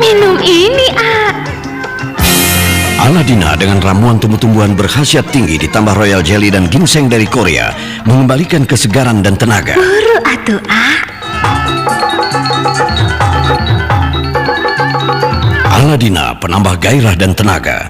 Minum ini, ah. Aladina dengan ramuan tumbuh-tumbuhan berkhasiat tinggi ditambah royal jelly dan ginseng dari Korea mengembalikan kesegaran dan tenaga. Buru atuh, ah. Aladina penambah gairah dan tenaga.